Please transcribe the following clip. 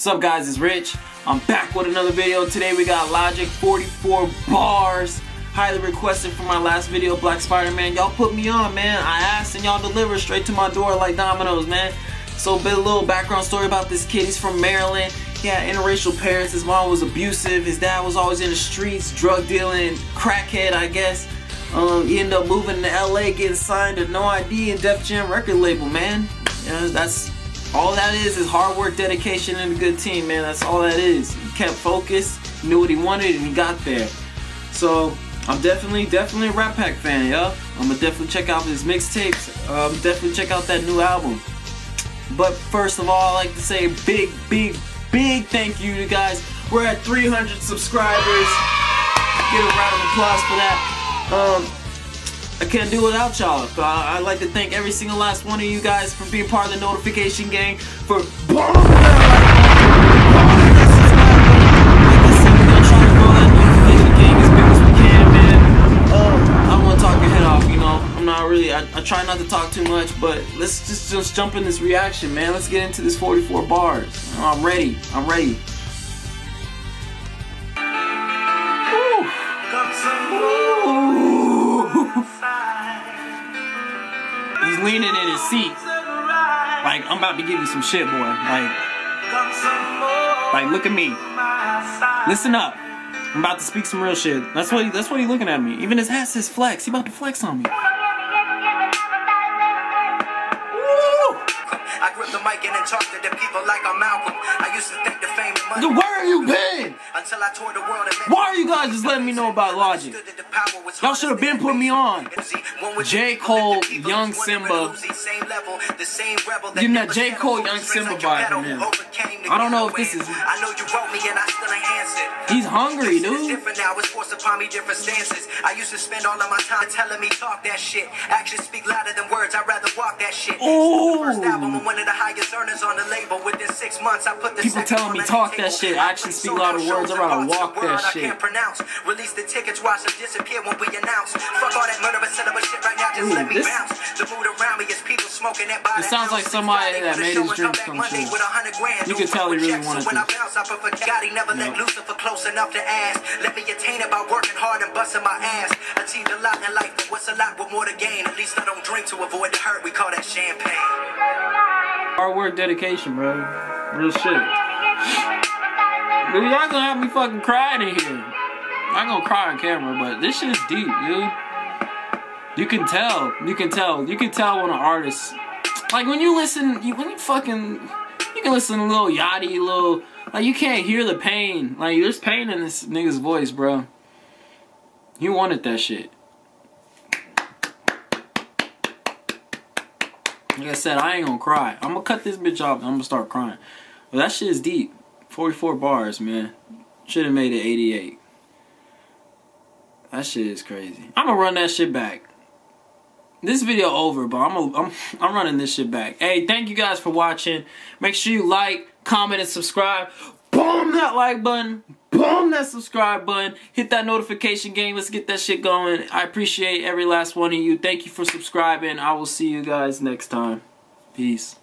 What's up guys, it's Rich. I'm back with another video. Today we got Logic 44 bars. Highly requested for my last video, Black Spider-Man. Y'all put me on, man. I asked and y'all delivered straight to my door like Domino's, man. So a bit a little background story about this kid. He's from Maryland. He had interracial parents. His mom was abusive. His dad was always in the streets, drug dealing, crackhead, I guess. Um, he ended up moving to LA, getting signed to No ID and Def Jam record label, man. Yeah, that's all that is is hard work, dedication, and a good team, man. That's all that is. He kept focused, knew what he wanted, and he got there. So I'm definitely, definitely a Rattpack fan, yo. I'm gonna definitely check out his mixtapes. Um, definitely check out that new album. But first of all, I like to say big, big, big thank you to guys. We're at 300 subscribers. Get a round of applause for that. Um, I can't do without y'all. Uh, I'd like to thank every single last one of you guys for being part of the notification gang, for Really, I, I, try not to talk too much, but let's just just jump in this reaction, man. Let's get into this 44 bars. I'm ready. I'm ready. He's leaning in his seat. Like, I'm about to give you some shit, boy. Like, like look at me. Listen up. I'm about to speak some real shit. That's what he, that's what he looking at me. Even his hat says flex. He about to flex on me. I grip the mic and talk to the people like I'm Malcolm. I used to think the fame and money. Where have you been? Until I toured the world Why are you guys just letting me know about Logic? Y'all should have been putting me on. J. Cole, Young Simba. Give that J. Cole, Young Simba vibe from him. I don't know if this is. He's hungry, dude. Different now, it's forced upon me different stances. I used to spend all of my time telling me talk that shit. Actions speak louder than words. I'd rather walk that shit. Oh. First album, one of the highest earners on the label. Within six months, I put the people telling me talk that shit. Actions speak louder words. I'd rather walk that shit. I can't pronounce. Release the tickets, watch them disappear when we announce. Fuck Ooh, let me this, bounce. The mood around me is people smoking that body. It sounds like somebody that made his dreams come true. You can tell he really wanted to. God, he never let Lucifer close enough to ask. Let me attain it by working hard and busting my ass. Achieved a lot in life, but what's a lot with more to gain? At least I don't drink to avoid the hurt. We call that champagne. Hard work, dedication, bro. Real shit. Dude, y'all gonna have me fucking crying in here. I'm gonna cry on camera, but this shit is deep, dude. You can tell. You can tell. You can tell when an artist, like when you listen, you, when you fucking, you can listen to little Yachty, little, like you can't hear the pain. Like there's pain in this nigga's voice, bro. He wanted that shit. Like I said, I ain't gonna cry. I'm gonna cut this bitch off. I'm gonna start crying. But that shit is deep. 44 bars, man. Should have made it 88. That shit is crazy. I'm gonna run that shit back. This video over, but I'm, a, I'm I'm running this shit back. Hey, thank you guys for watching. Make sure you like, comment, and subscribe. Boom that like button. Boom that subscribe button. Hit that notification game. Let's get that shit going. I appreciate every last one of you. Thank you for subscribing. I will see you guys next time. Peace.